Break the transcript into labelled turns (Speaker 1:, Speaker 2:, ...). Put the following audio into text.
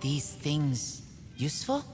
Speaker 1: these things useful?